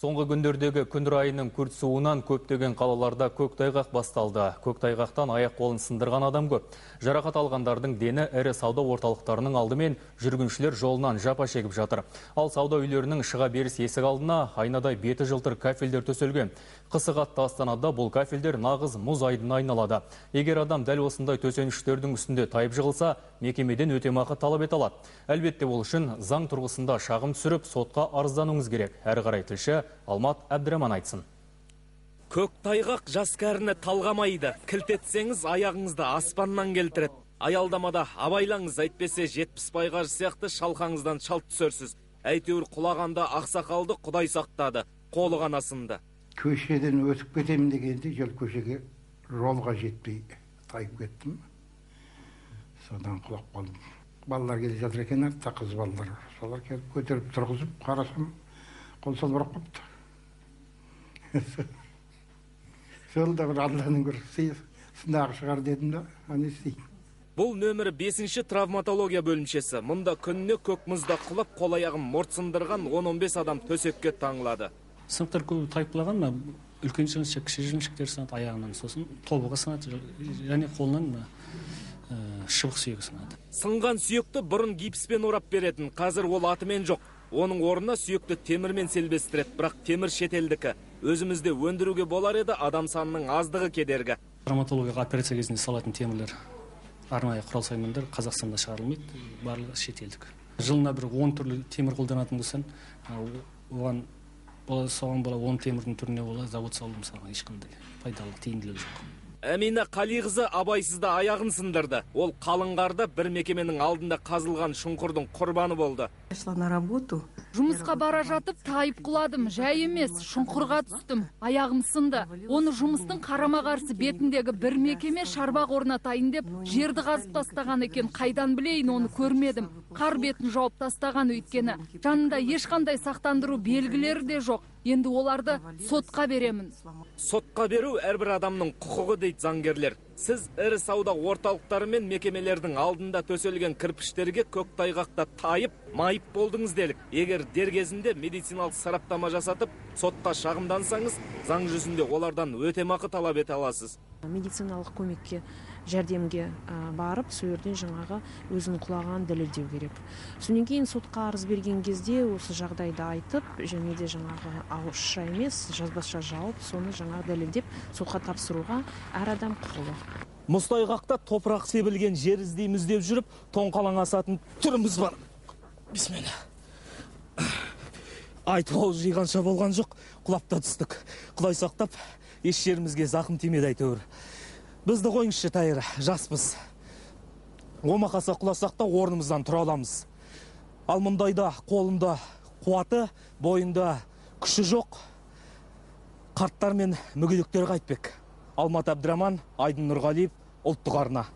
Соңғы күндердегі күн райының күрт суынан көптеген қалаларда көктайғақ басталды. Көктайғақтан аяқ қолын сындырған адам көп. Жарақат алғандардың дені ірі сауда орталықтарының алдымен жүргіншілер жолынан жапа шегіп жатыр. Ал сауда үйлерінің шыға беріс есік алдына айнадай беті жылтыр кафелдер төселген. Қысы қатты Астанада бұл кафелдер нағыз мұз айдына айналады. Егер адам дәл осындай төсеніштердің үстінде тайып жығылса, мекемеден өтемақы талап ете алады. Әлбетте ол үшін заң тұрғысында шағым түсіріп, сотқа арыздануыңыз керек. Әрі қарай тілші Алмат Әбдіраман айтсын. Көк тайғақ жас кәріні талғамайды. Кілтетсеңіз аяғыңызды аспаннан келтіреді. Аялдамада абайлаңыз әйтпесе жетпіс байғар сияқты шалқаңыздан шалт түсерсіз. Әйтеуір құлағанда ақсақалды құдай сақтады. Қолы ғана сынды. көшеден өтіп кетемін дегенде жол көшеге жолға жетпей тайып кеттім содан құлап қалдым балалар келе жатыр екен артта қыз балалар солар келіп көтеріп тұрғызып қарасам қол салбырап қалыпты сол да бір алланың бір сынағы шығар дедім да а не істеймін Бұл нөмірі 5-ші травматология бөлімшесі. Мұнда күніне көк мұзда құлап қол аяғын морт сындырған 10-15 адам төсекке таңылады. сынықтар көбі тайып қалған мына үлкен жіңішек кіші жіңішектер сынады аяғынан сосын тобылғы сынады және қолынан мына ә, шыбық сүйегі сынады Сынған сүйекті бұрын гипспен орап беретін, қазір ол атымен жоқ. Оның орнына сүйекті темірмен селбестіреді, бірақ темір шетелдікі. Өзімізде өндіруге болар еді адам санының аздығы кедергі. травматологияға операция кезінде салатын темірлер арнайы құрал саймандар қазақстанда шығарылмайды барлығы шетелдік жылына бір он түрлі темір қолданатын болсаң оған соған бола он темірдің түріне бола завод салу мысалға ешқандай пайдалы тиімділігі жоқ Әмина Қалиқызы абайсызда аяғын сындырды. Ол қалың қарда бір мекеменің алдында қазылған шұңқырдың құрбаны болды. На работу. Жұмысқа бара жатып тайып құладым. Жай емес, шұңқырға түстім. Аяғым сынды. Оны жұмыстың қарама қарсы бетіндегі бір мекеме шарбақ орнатайын деп жерді қазып тастаған екен. Қайдан білейін оны көрмедім. Қар бетін жауып тастаған өйткені. Жанында ешқандай сақтандыру белгілері де жоқ. Енді оларды сотқа беремін. Сотқа беру әрбір адамның құқығы дейді заңгерлер. Сіз ірі сауда орталықтары мен мекемелердің алдында төселген кірпіштерге көктайғақта тайып, майып болдыңыз делік. Егер дер кезінде медициналық сараптама жасатып, сотқа шағымдансаңыз, заң жүзінде олардан өтемақы талап ете аласыз. Медициналық көмекке жәрдемге барып сол жерден жаңағы өзінің құлағанын дәлелдеу керек содан кейін сотқа арыз берген кезде осы жағдайды айтып және де жаңағы ауызша емес жазбаша жауап соны жаңағы дәлелдеп сотқа тапсыруға әр адам құқылы Мұстайғақта топырақ себілген жер іздейміз деп жүріп, тоңқалаң асатын түріміз бар. Бисмилля. Айтып ауыз жиғанша болған жоқ, құлап та түстік. Құдай сақтап, еш жерімізге зақым тимеді әйтеуір. Бізді қойыңызшы тайыр, жаспыз. Омақаса құласақ та орнымыздан тұра аламыз. Ал мұндайда қолында қуаты, бойында күші жоқ. Қарттар мен мүгедектер қайтпек. Алмат Әбдіраман, Айдын Нұрғалиев, ұлттық арна.